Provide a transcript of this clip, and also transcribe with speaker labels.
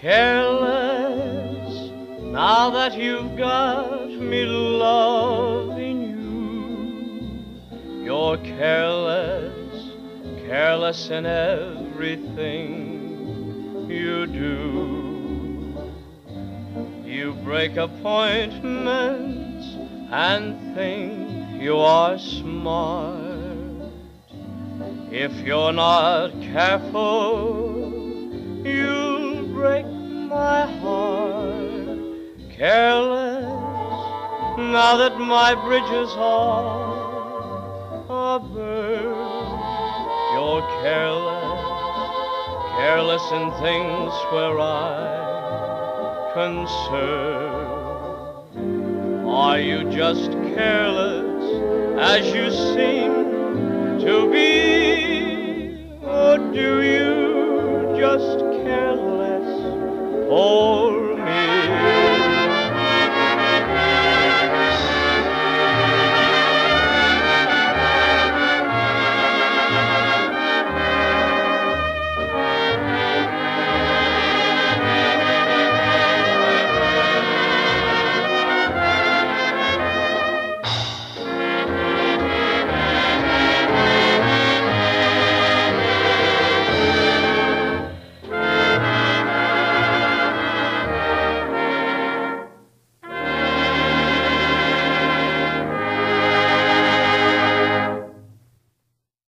Speaker 1: Careless, now that you've got me loving you. You're careless, careless in everything you do. You break appointments and think you are smart. If you're not careful, you'll break my heart. Careless, now that my bridges are are burned. You're careless, careless in things where I concern. Are you just careless as you seem to be? Or do you just care or